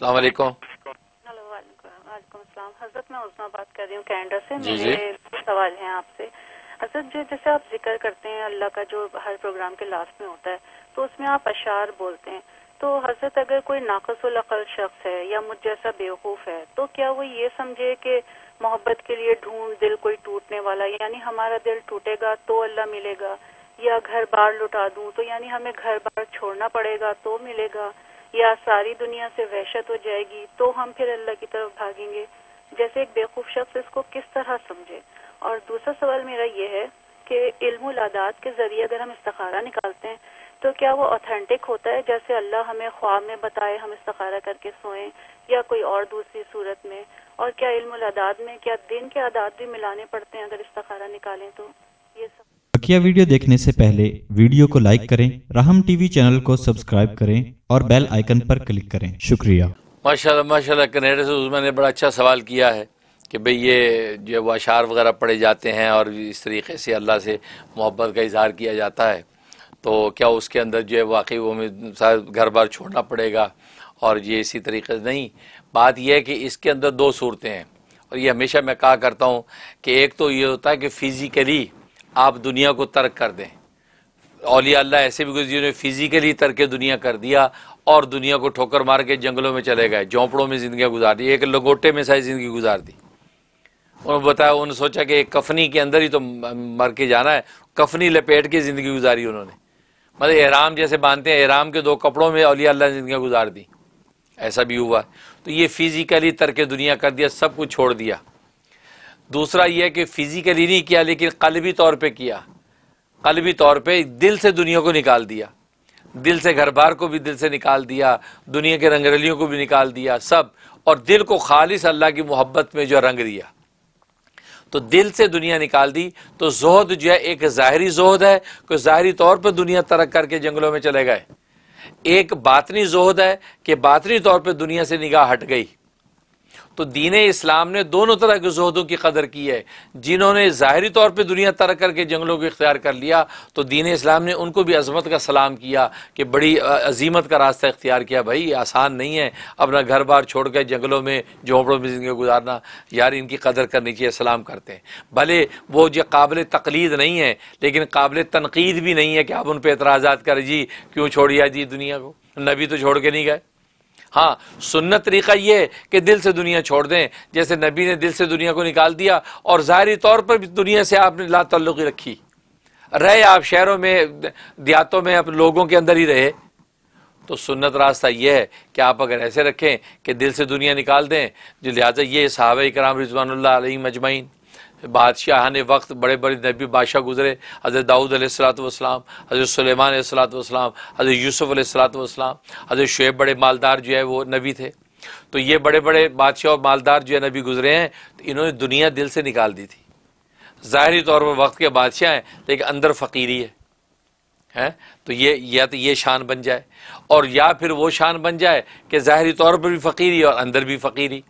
अस्सलाम वालेकुम। हज़रत मैं उस्मा बात कर रही हूँ कैनेडा से। जी, मेरे दो सवाल हैं आपसे। हज़रत जो जैसे आप ज़िक्र करते हैं अल्लाह का जो हर प्रोग्राम के लास्ट में होता है तो उसमें आप अशार बोलते हैं। तो हज़रत अगर कोई नाकसुल अकल शख्स है या मुझ जैसा बेवकूफ़ है तो क्या वो ये समझे कि मोहब्बत के लिए ढूंढ दिल कोई टूटने वाला यानी हमारा दिल टूटेगा तो अल्लाह मिलेगा या घर बार लुटा दूँ तो यानी हमें घर बार छोड़ना पड़ेगा तो मिलेगा? या सारी दुनिया से वहशत हो जाएगी तो हम फिर अल्लाह की तरफ़ भागेंगे। जैसे एक बेवकूफ़ शख्स इसको किस तरह समझे? और दूसरा सवाल मेरा ये है कि इल्मुल आदात के ज़रिए अगर हम इस्तारा निकालते हैं तो क्या वो ऑथेंटिक होता है, जैसे अल्लाह हमें ख्वाब में बताए हम इस्तारा करके सोएँ, या कोई और दूसरी सूरत में? और क्या इल्मुल आदात में, क्या दिन के आदात भी मिलाने पड़ते हैं अगर इस्तखारा निकालें तो? ये सब बकिया वीडियो देखने से पहले वीडियो को लाइक करें, राहम टीवी चैनल को सब्सक्राइब करें और बेल आइकन पर क्लिक करें। शुक्रिया। माशाल्लाह माशाल्लाह, कनेडा से उस्मा ने बड़ा अच्छा सवाल किया है कि भाई ये जो वो अशार वगैरह पढ़े जाते हैं और इस तरीके से अल्लाह से मोहब्बत का इजहार किया जाता है तो क्या उसके अंदर जो है वाकई वो हमें घर बार छोड़ना पड़ेगा? और ये इसी तरीके से नहीं, बात यह है कि इसके अंदर दो सूरतें हैं और ये हमेशा मैं कहा करता हूँ कि एक तो ये होता है कि फ़िज़िकली आप दुनिया को तर्क कर दें। औलिया अल्लाह ऐसे भी जिन्होंने फिजिकली तर्क दुनिया कर दिया और दुनिया को ठोकर मार के जंगलों में चले गए, झोंपड़ों में ज़िंदगी गुजार दी, एक लंगोटे में सारी ज़िंदगी गुजार दी। उन्होंने बताया, उन्होंने सोचा कि एक कफनी के अंदर ही तो मर के जाना है, कफनी लपेट के ज़िंदगी गुजारी उन्होंने। मतलब एहराम जैसे बांधते हैं, एहराम के दो कपड़ों में औलिया अल्लाह ने ज़िंदगी गुजार दी। ऐसा भी हुआ। तो ये फिजिकली तर्क दुनिया कर दिया, सब कुछ छोड़ दिया। दूसरा यह कि फिजिकली नहीं किया, लेकिन कलबी तौर पर किया। कलबी तौर पे दिल से दुनिया को निकाल दिया। दिल से घर बार को भी दिल से निकाल दिया, दुनिया के रंगरलियों को भी निकाल दिया, सब। और दिल को खालिश अल्लाह की मोहब्बत में जो रंग दिया। तो दिल से दुनिया निकाल दी तो जोहद जो है, एक ज़ाहरी जोहद है कि ज़ाहरी तौर पर दुनिया तरक करके जंगलों में चले गए। एक बातनी जोहद है कि बातनी तौर पर दुनिया से निगाह हट गई। तो दीन इस्लाम ने दोनों तरह के जहदों की कदर की है। जिन्होंने ज़ाहरी तौर पर दुनिया तरक करके जंगलों को इख्तियार कर लिया तो दीन इस्लाम ने उनको भी अजमत का सलाम किया कि बड़ी अजीमत का रास्ता इख्तियार किया, भाई आसान नहीं है अपना घर बार छोड़ कर जंगलों में, झोंपड़ों में ज़िंदगी गुजारना। यार, इनकी कदर करनी चाहिए सलाम करते हैं। भले वो जो काबिल तकलीद नहीं है, लेकिन काबिल तनकीद भी नहीं है कि आप उन पर एतराज़ात करें, जी, क्यों छोड़िया जी दुनिया को? नबी तो छोड़ के नहीं गए। हाँ सुन्नत तरीका ये है कि दिल से दुनिया छोड़ दें। जैसे नबी ने दिल से दुनिया को निकाल दिया और ज़ाहरी तौर पर भी दुनिया से आपने ला तल्लुक़ी रखी। रहे आप शहरों में, देहातों में अपने लोगों के अंदर ही रहे। तो सुन्नत रास्ता यह है कि आप अगर ऐसे रखें कि दिल से दुनिया निकाल दें, जो लिहाजा ये साहब कराम रिजवान मजमाइन बादशाह ने वक्त बड़े बड़े नबी बादशाह गुजरे। हज़रत दाऊद वसलाम हज़रत सलेमान वसलाम हज़रत यूसुफ़ वसलाम हज़रत शुएब बड़े मालदार जो है वो नबी थे। तो ये बड़े बड़े बादशाह और मालदार जो है नबी गुजरे हैं तो इन्होंने दुनिया दिल से निकाल दी थी। ज़ाहरी तौर पर वक्त के बादशाह हैं, लेकिन अंदर फ़कीरी है। हैं? तो ये, या तो ये शान बन जाए, और या फिर वो शान बन जाए कि ज़ाहरी तौर पर भी फ़कीरी और अंदर भी फ़कीरी।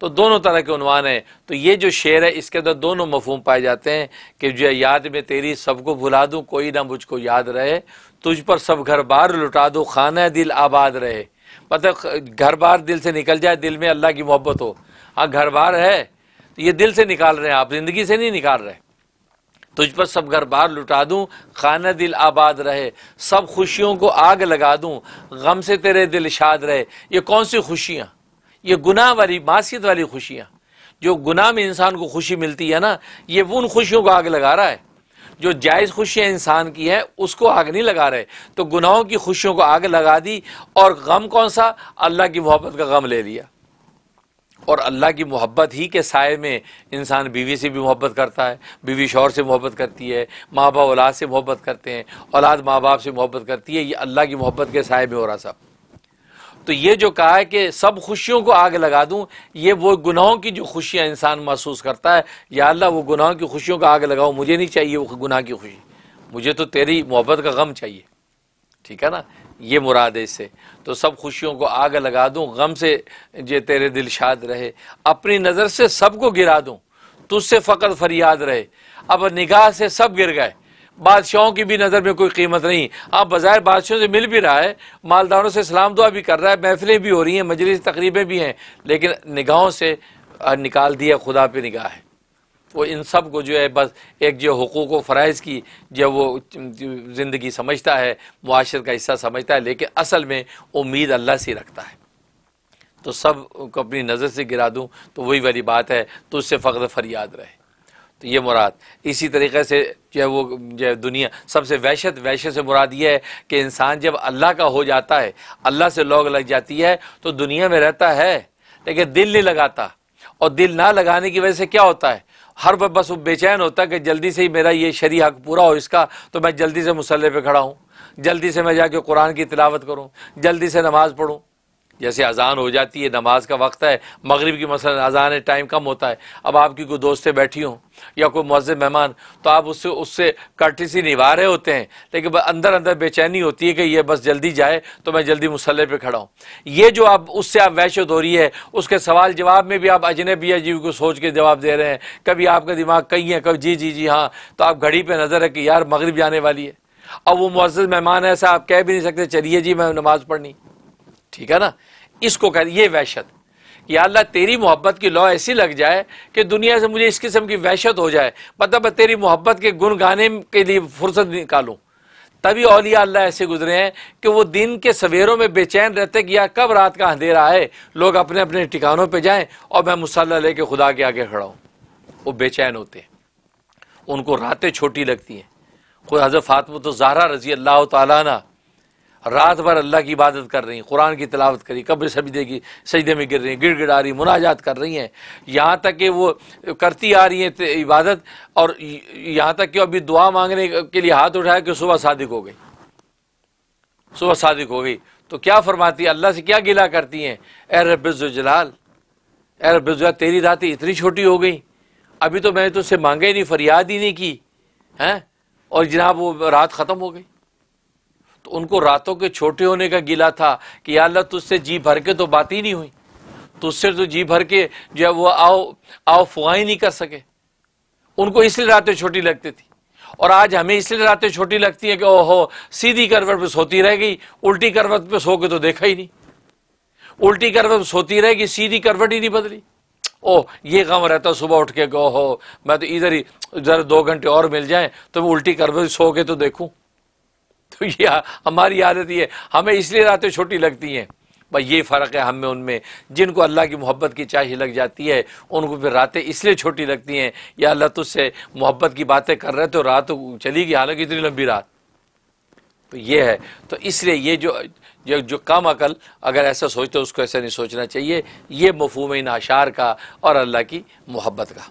तो दोनों तरह के उनवान हैं। तो ये जो शेर है, इसके अंदर दोनों मफहम पाए जाते हैं कि जो याद में तेरी सबको भुला दूँ, कोई ना मुझको याद रहे। तुझ पर सब घर बार लुटा दो, खाना दिल आबाद रहे। मतलब घर बार दिल से निकल जाए, दिल में अल्लाह की मोहब्बत हो। हाँ घर बार है तो ये दिल से निकाल रहे हैं आप, ज़िंदगी से नहीं निकाल रहे। तुझ पर सब घर बार लुटा दूँ, खाना दिल आबाद रहे। सब खुशियों को आग लगा दूँ, गम से तेरे दिल शाद रहे। ये कौन सी खुशियाँ? ये गुनाह वाली, मासीत वाली खुशियाँ। जो गुनाह में इंसान को खुशी मिलती है ना, ये वो उन खुशियों को आग लगा रहा है। जो जायज़ खुशियाँ इंसान की है, उसको आग नहीं लगा रहे। तो गुनाहों की खुशियों को आग लगा दी, और गम कौन सा? अल्लाह की मोहब्बत का गम ले लिया। और अल्लाह की मोहब्बत ही के साय में इंसान बीवी से भी मोहब्बत करता है, बीवी शौर से मोहब्बत करती है माँ बाप औलाद से मोहब्बत करते हैं, औलाद माँ बाप से मोहब्बत करती है, ये अल्लाह की मोहब्बत के साय में हो रहा सब। तो ये जो कहा है कि सब खुशियों को आग लगा दूँ, ये वो गुनाहों की जो खुशियाँ इंसान महसूस करता है, या अल्लाह वो गुनाहों की खुशियों को आग लगाओ, मुझे नहीं चाहिए वो गुनाह की खुशी। मुझे तो तेरी मोहब्बत का गम चाहिए। ठीक है ना? ये मुराद है इससे। तो सब खुशियों को आग लगा दूँ, गम से जे तेरे दिल शाद रहे, अपनी नज़र से सबको गिरा दूँ, तुझसे फ़कत फरियाद रहे। अब निगाह से सब गिर गए। बादशाहों की भी नज़र में कोई कीमत नहीं। आप बाज़ार बादशाहों से मिल भी रहा है, मालदारों से सलाम दुआ भी कर रहा है, महफिलें भी हो रही हैं, मजलिस तकरीबें भी हैं, लेकिन निगाहों से निकाल दिया, खुदा पे निगाह है। वो इन सबको जो है, बस एक जो हकूक़ व फ़रज़ की जो वो ज़िंदगी समझता है मुआशर का हिस्सा समझता है, लेकिन असल में उम्मीद अल्लाह से रखता है। तो सबको अपनी नज़र से गिरा दूँ तो वही वाली बात है तो उससे फ़ख्र फरियाद रहे। तो ये मुराद। इसी तरीके से जो है वो, जो दुनिया, सबसे वहशत वहशत से मुराद ये है कि इंसान जब अल्लाह का हो जाता है, अल्लाह से लोग लग जाती है तो दुनिया में रहता है, लेकिन दिल नहीं लगाता। और दिल ना लगाने की वजह से क्या होता है? हर वक्त बस वो बेचैन होता है कि जल्दी से ही मेरा ये शरी हक पूरा हो इसका तो मैं जल्दी से मुसल्ले पे खड़ा हूँ। जल्दी से मैं जाके कुरान की तिलावत करूँ। जल्दी से नमाज़ पढ़ूँ। जैसे अजान हो जाती है, नमाज़ का वक्त है, मगरिब की मसलन अजान है टाइम कम होता है। अब आपकी कोई दोस्तें बैठी हों या कोई मस्जिद मेहमान तो आप उससे उससे कर्टिसी निभा रहे होते हैं, लेकिन अंदर अंदर बेचैनी होती है कि ये बस जल्दी जाए तो मैं जल्दी मुसल्ले पे खड़ा हूँ। ये जो आप, उससे आप वहशत हो रही है, उसके सवाल जवाब में भी आप अजनबी अजीब को सोच के जवाब दे रहे हैं। कभी आपका दिमाग कहीं है, कभी जी जी जी हाँ तो आप घड़ी पर नज़र है कि यार मगरब जाने वाली है। अब वो मुआज़ मेहमान है, ऐसा आप कह भी नहीं सकते, चलिए जी, मैं नमाज़ पढ़नी। ठीक है ना? इसको कह, ये वहशत। या अल्लाह, तेरी मोहब्बत की लौ ऐसी लग जाए कि दुनिया से मुझे इस किस्म की वहशत हो जाए। मतलब मैं तेरी मोहब्बत के गुन गाने के लिए फुर्सत निकालूं। तभी औलिया अल्लाह ऐसे गुजरे हैं कि वो दिन के सवेरों में बेचैन रहते कि यार, कब रात का अंधेरा आए लोग अपने अपने ठिकानों पर जाएँ और मैं मुसल्ला लेके खुदा के आगे खड़ा हूँ। वो बेचैन होते हैं। उनको रातें छोटी लगती हैं। खुद हज़रत फातमत तो ज़ाहरा रज़ी अल्लाह ताला रात भर अल्लाह की इबादत कर रही, कुरान की तलावत करी, कब्र सजदे की, सजदे में गिर रही हैं गिड़ गिड़ा रही, मुनाजात कर रही हैं। यहाँ तक कि वो करती आ रही हैं इबादत और यहाँ तक कि अभी दुआ मांगने के लिए हाथ उठाया कि सुबह सादिक हो गई। सुबह सादिक हो गई। तो क्या फरमाती है? अल्लाह से क्या गिला करती हैं? ए रबाल ए रबिज़ तेरी रातें इतनी छोटी हो गई। अभी तो मैंने तुझसे मांगे नहीं, फरियाद ही नहीं की, हैं? और जनाब वो रात ख़त्म हो गई। तो उनको रातों के छोटे होने का गिला था कि अल्लाह तुझसे जी भर के तो बात ही नहीं हुई। तुझसे तो जी भर के जो है वो आओ आओ फुआई नहीं कर सके। उनको इसलिए रातें छोटी लगती थी। और आज हमें इसलिए रातें छोटी लगती हैं कि ओहो, सीधी करवट पे सोती रह गई, उल्टी करवट पे सो के तो देखा ही नहीं। उल्टी करवट सोती रहेगी सीधी करवट ही नहीं बदली। ओह ये गम रहता सुबह उठ के ओहो, मैं तो इधर ही इधर दो घंटे और मिल जाए तो मैं उल्टी करवट सो के तो देखूँ। तो ये हमारी आदत ये हमें इसलिए रातें छोटी लगती हैं। भाई, ये फ़र्क है हमें उनमें। जिनको अल्लाह की मोहब्बत की चाह लग जाती है, उनको फिर रातें इसलिए छोटी लगती हैं, या अल्लाह तुझसे मोहब्बत की बातें कर रहे तो रात चली गई हालाँकि इतनी लंबी रात। तो ये है। तो इसलिए ये जो जो जो कम अकल, अगर ऐसा सोचते उसको ऐसा नहीं सोचना चाहिए। ये मफहूम इन आशार का और अल्लाह की मोहब्बत का।